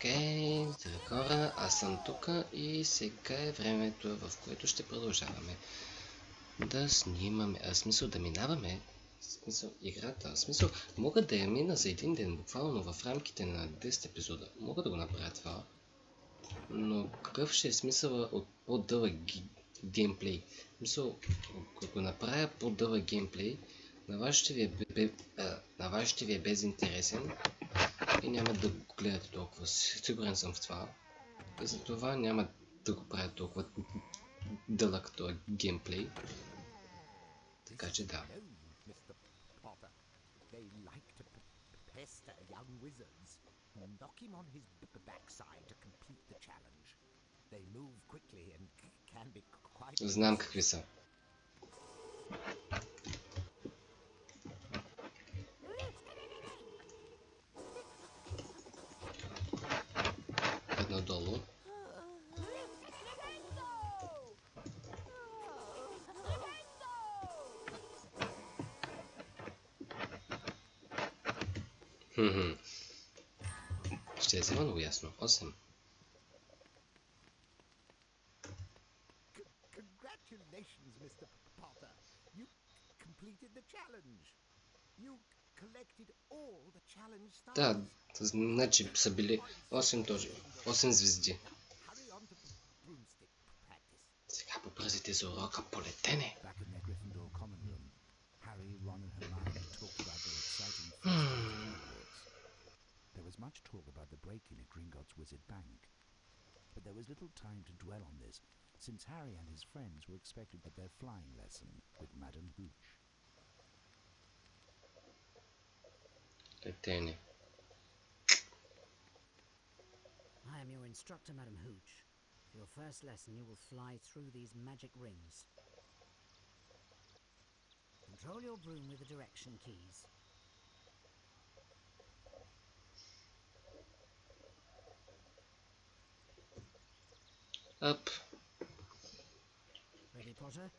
Окей, okay, хора, аз съм тук и сега е времето, в което ще продължаваме. Да снимаме, а смисъл да минаваме, смисъл играта, смисъл мога да я мина за един ден, буквално в рамките на 10 епизода, мога да го направя това, но какъв ще е смисъл от по-дълъг геймплей? Мисъл, ако направя по-дълъг геймплей, на вас ще ви е, бе, а, на вас ще ви е безинтересен и няма да го гледате толкова. Сигурен съм в това. И затова няма да го правя толкова дълъг този геймплей. Така че да. Знам какви са. Хм. Ще е много ясно. 8. Congratulations, Mr. Potter. You completed the challenge. You да, значи са били 8 точки. 8 звезди. Сега побързите за урока по much talk about the break-in at Gringotts Wizard Bank, but there was little time to dwell on this, since Harry and his friends were expected at their flying lesson with Madame Hooch. Lieutenant. I am your instructor, Madam Hooch. For your first lesson, you will fly through these magic rings. Control your broom with the direction keys. Up. Ready, Potter?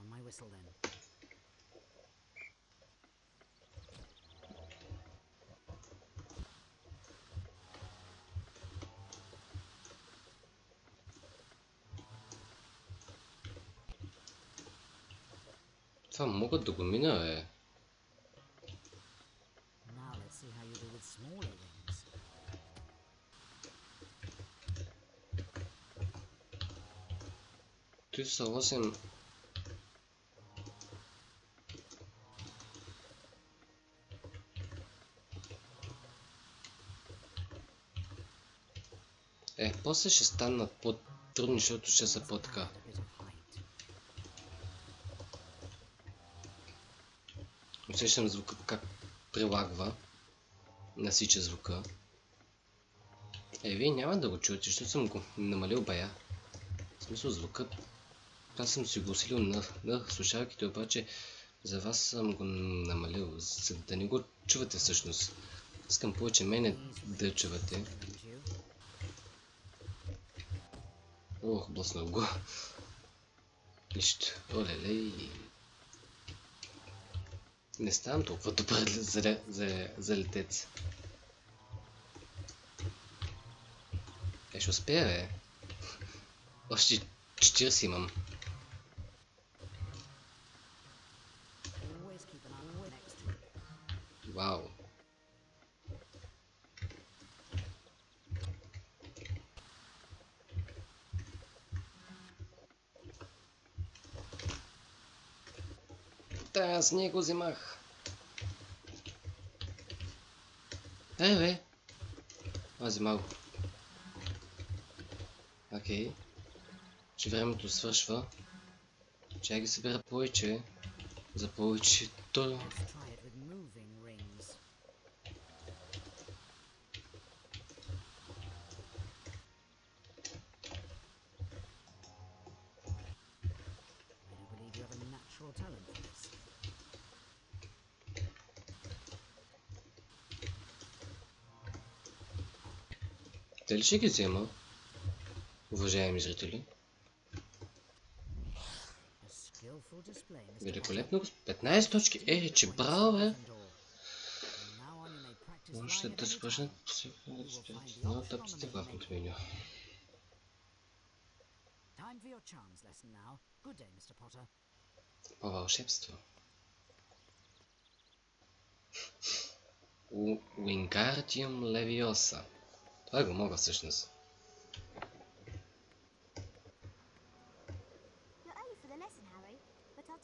On my whistle, then. Това могат да го мина, бе. Ти са 8 Е, после ще станат по-трудни, защото ще са по-така. Усещам звука как прилагва. Насича звука. Е, вие няма да го чуете, защото съм го намалил бая. В смисъл звука. Аз съм си го усилил на, на слушалките, обаче за вас съм го намалил, за да не го чувате всъщност. Искам повече мене да чувате. Ох, блъснал го. Нищо. Оле-лей. Не ставам толкова добър за, за, за летец. Е, ще успея, бе. Още 40 имам. Та, аз не го вземах. Е, бе. Аз взема го. Окей. Че времето свършва. Чай ги събера повече. За повечето. Дали ще ги взема, уважаеми зрители? Великолепно. 15 точки. Е, че браво, бе. practice Може flying да но топците в главното меню. По вълшебство. Wingardium Leviosa. Tabi maga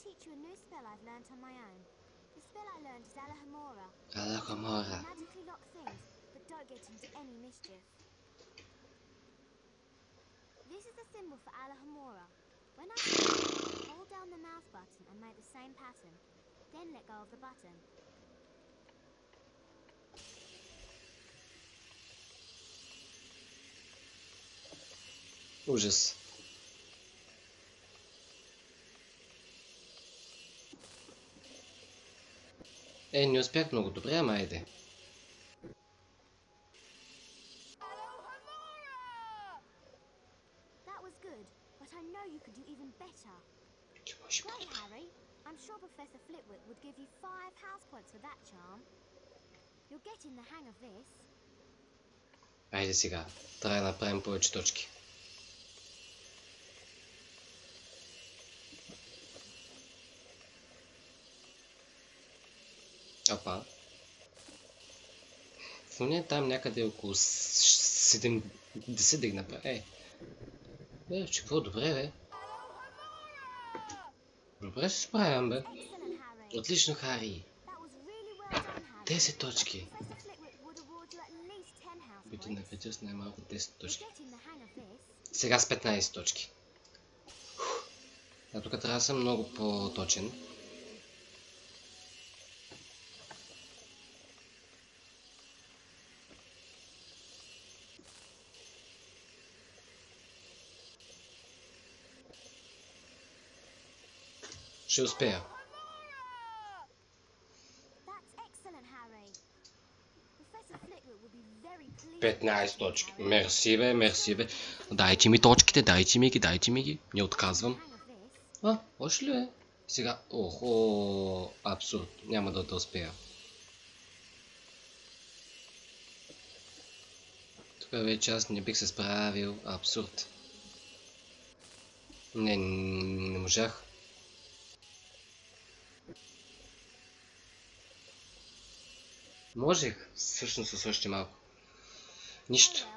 teach you a new spell I've learned on my own. The spell I learned is Alahamora. Alahamora. Magically lock things, but don't get into any mischief. This is symbol for Alahamora. When I hold down the mouse button and make the same pattern, then let go of the button. That charm. You're getting the hang of this. Айде сега. Трябва да направим повече точки. Опа. Поне там някъде около с- 70 да ги направя. Е. Бе, че какво добре, бе. Добре се справям, бе. Отлично, Хари. That was really well done, Harry. 10 точки. Professor Flitwick would award you at least 10 house Които points. наведя с най-малко 10 You're точки. Сега с 15 точки. А тук трябва да съм много по-точен. Very pleased. 15 точки. Мерси бе, мерси бе. Дайте ми точките, дайте ми ги, дайте ми ги. Не отказвам. А, още ли е? Сега, охо, абсурд. Няма да, да успея. Тук вече аз не бих се справил. Абсурд. Не, не можах. Можех, всъщност с още малко. Oh Нищо.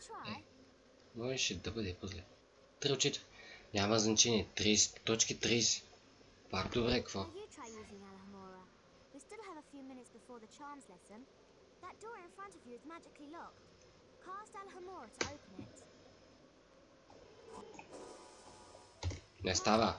try. Можеше да бъде по-зле. Три четири. Няма значение. 30, точки 30. Пак добре, какво? Не става.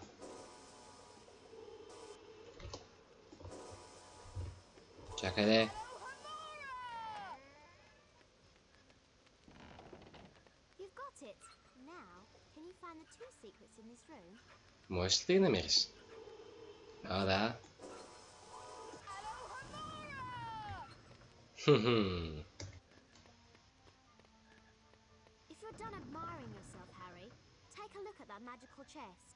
this room? Можеш ли да ги намериш? А, да. Хм. If you're done admiring yourself, Harry, take a look at that magical chest.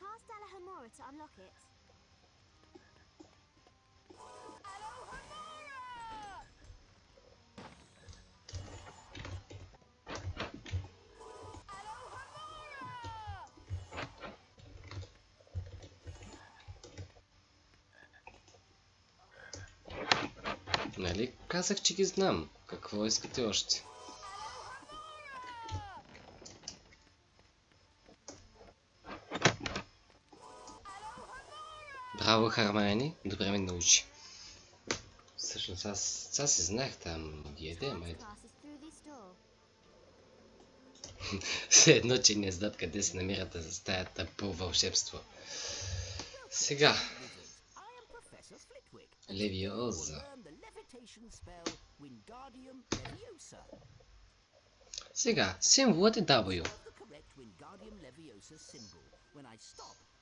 Cast Alahomora to unlock it. Нали казах, че ги знам. Какво искате още? Браво, Хармайни. Добре ме научи. Всъщност аз, аз си знаех там ги еде, this door. Все едно, че не знаят къде се намират за стаята по вълшебство. Сега. Левиоза. Сега, символът е W.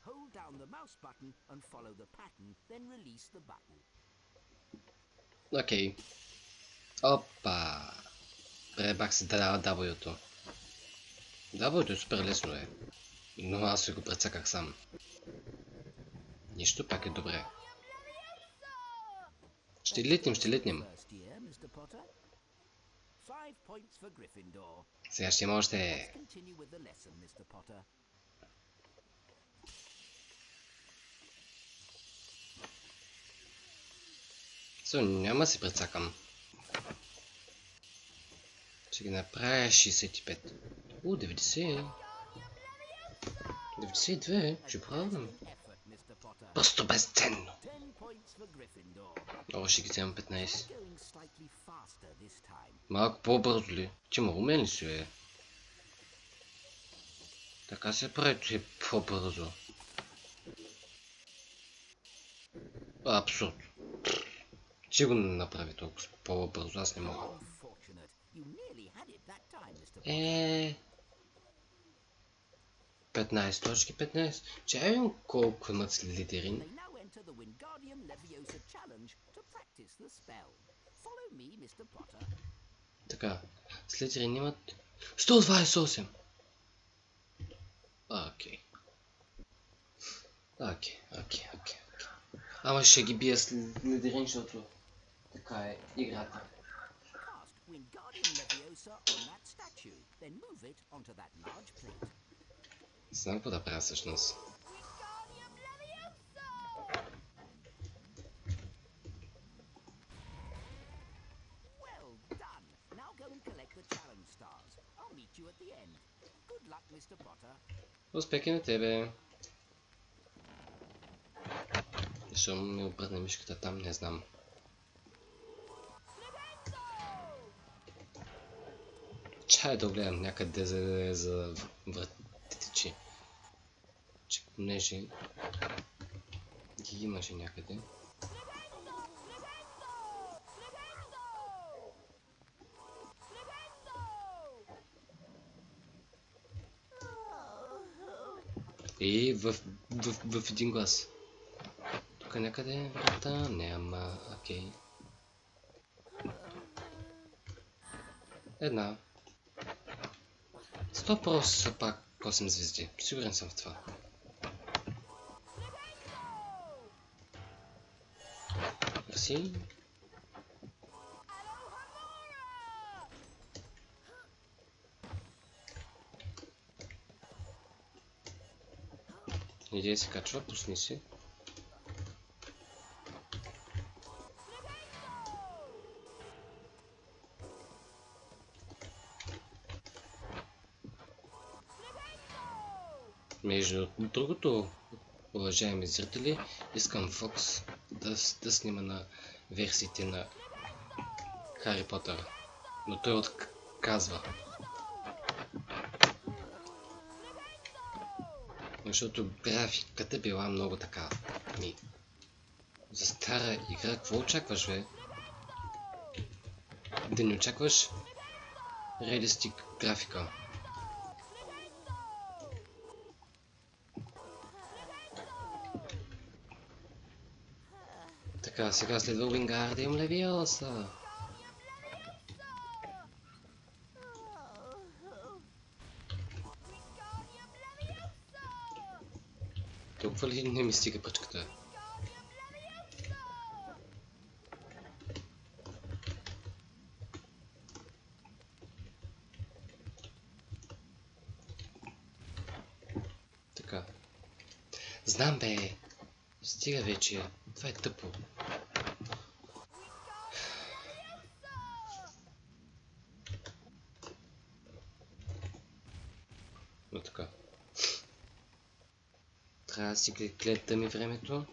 Hold down the mouse button and follow the pattern, then release the button. Окей. Опа. Пребах се да дава W-то. W-то е супер лесно е. Но аз си го прецаках сам. Нищо пак е добре. Ще летнем, ще летнем. Сега ще има още. Со, няма се прецакам. Ще ги направя 65. У, 90. 92. Ще правилно. Просто безценно. О, ще ги вземам 15. Going slightly faster this time. Малко по-бързо ли? Ти ма умен ли си, бе? Така се прави, че е по-бързо. Абсурд. Че го направи толкова по-бързо, аз не мога. Unfortunate. You nearly had it that time, Mr. Potter. Е... 15 точки, 15. Чай колко имат. Potter. Така, слидерин имат 128. А, Окей. Окей, окей, окей. Ама ще ги бия слидерин, защото така е играта. Wingardium Leviosa on that statue, then move it onto that large plate. Не знам какво да правя всъщност. Успехи на тебе! Защо ми обърна мишката там, не знам. Чай да гледам някъде за, за вратите, че... че понеже ги имаше някъде. И в, в, в един глас. Тук някъде е врата няма. Окей. Една. 100% са пак 8 звезди. Сигурен съм в това. Мерси. Идея се качва, пусни си. Между другото, уважаеми зрители, искам Фокс да, да снима на версиите на Хари Потър. Но той отказва. Защото графиката била много така. Ми. За стара игра, какво очакваш, бе? Да не очакваш реалистик графика. Така, сега следва Wingardium Leviosa. Толкова ли не ми стига пръчката? Така. Знам бе. Стига вече. Това е тъпо. Но така. Трябва да си глед- гледам ми времето.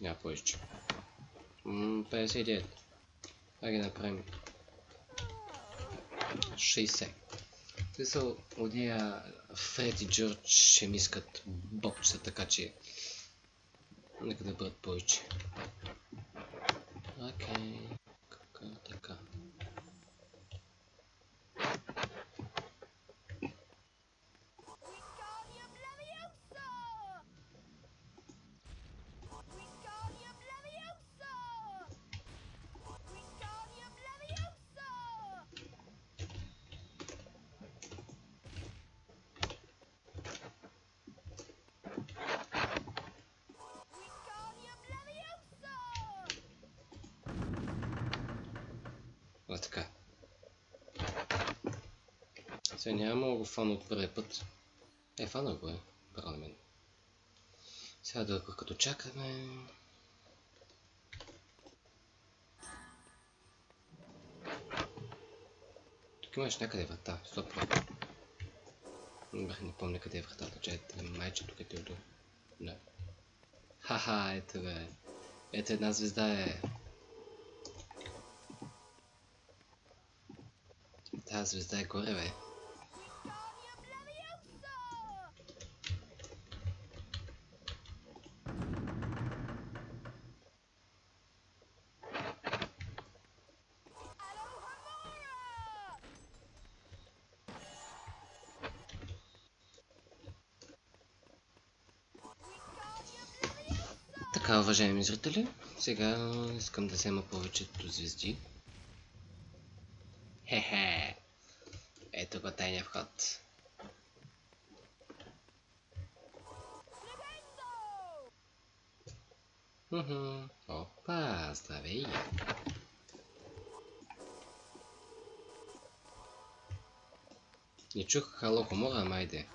Няма повече. М, 59. Айде направим 60. Те са от нея Фред и Джордж ще ми искат бобчета, така че нека да бъдат повече. А така. Сега няма да го фана от първия път. Е, фана го е. Право на мен. Сега дълго като чакаме. Тук имаш някъде врата. Стоп. Бах, не помня къде е вратата. Че е майче тук е тилдо. Не. Ха-ха, ето бе. Ето една звезда е. Звезда е горе, бе. Така, уважаеми зрители, сега искам да взема повечето звезди. Не чух хало хумора, ама айде.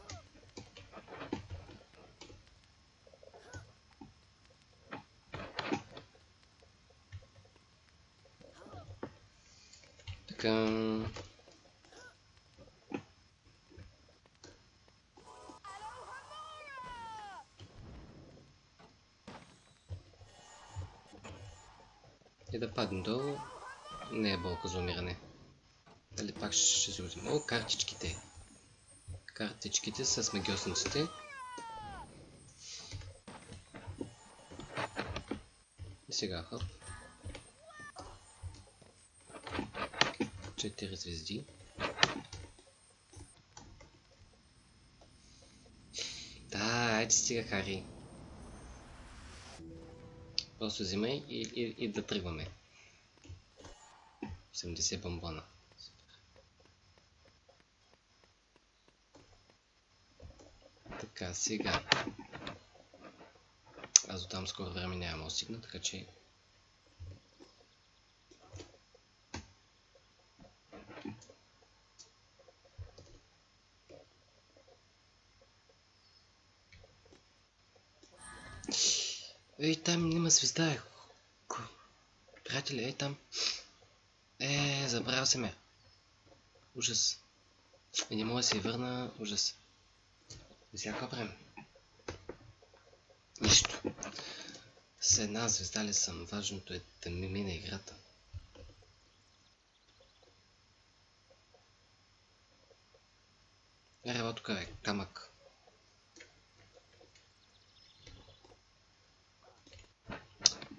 Така. И да падне долу. Не е болка за умиране. Дали пак ще се взема? О, картичките. Картичките с магиосниците. И сега хоп. 4 звезди. Да, айде стига, Хари. Просто взимай и, и, и да тръгваме. 80 бомбона. Така, сега. Аз до там скоро време няма да стигна, така че Ей, там има звезда, е. Приятели, ей там. Е, забравя се ме. Ужас. И не мога да се върна. Ужас. Какво правим? Нищо. С една звезда ли съм? Важното е да ми мине играта. Ева тук е камък.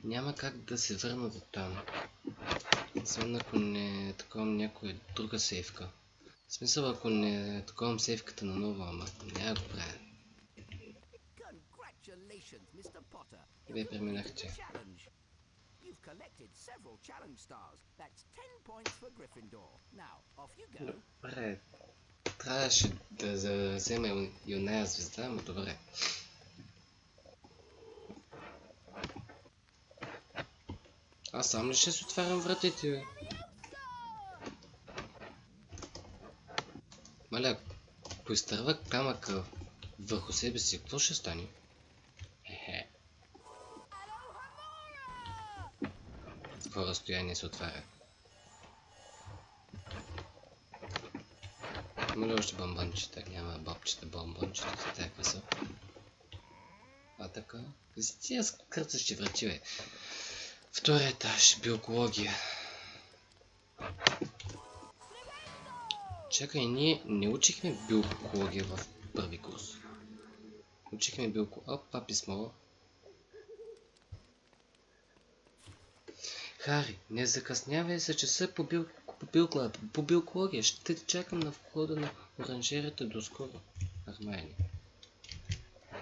Няма как да се върна до там. Освен ако не таковам някоя друга сейфка. В смисъл ако не таковам сейфката на ново, ама няма го правя. You've преминахте? completed the challenge. You've collected several challenge stars. That's 10 points for Gryffindor. Now, off you go. Добре. Трябваше да взема и оная звезда, но добре. Аз сам ли ще си отварям вратите, бе? Маля, ако изтърва камъка върху себе си, какво ще стане? Хе-хе. Какво разстояние се отваря? Има ли още бомбончета? Няма бобчета, бомбончета, те каква са? А така? С тия скърцащи врати, бе. Втори етаж, биология. Чакай, ние не учихме биология в първи курс. Учихме биология. Опа, писмо. Хари, не закъснявай за часа по, бил... по, билклад, по биология. Ще те чакам на входа на оранжерията до скоро. Армайни.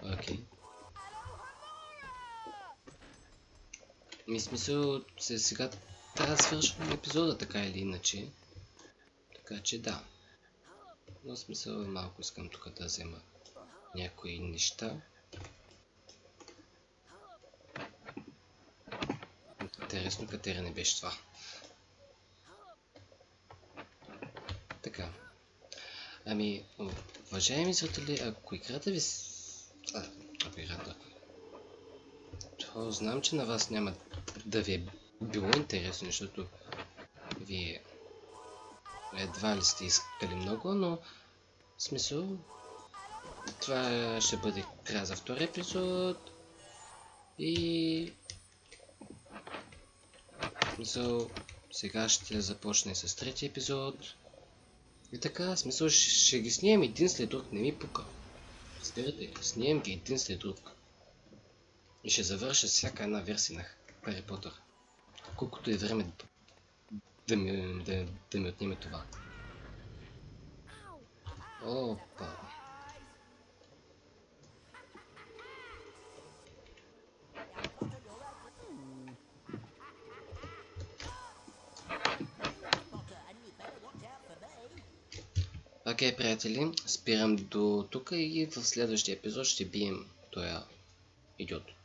Окей. Ми смисъл, се, сега трябва да свършваме епизода така или иначе. Така че да. Но смисъл малко искам тук да взема някои неща. Интересно, къде не беше това. Така. Ами, уважаеми зрители, ако играта ви... А, ако играта... То знам, че на вас няма да ви е било интересно, защото вие едва ли сте искали много, но в смисъл това ще бъде края за втори епизод и в смисъл сега ще започне с трети епизод и така, в смисъл ще, ги снимам един след друг, не ми пука. Разбирате, снимам ги един след друг. И ще завърша всяка една версия на Хари Потър. Колкото е време да, да, ми, да, да ми отнеме това. Опа. Окей, приятели, спирам до тук и в следващия епизод ще бием този идиот.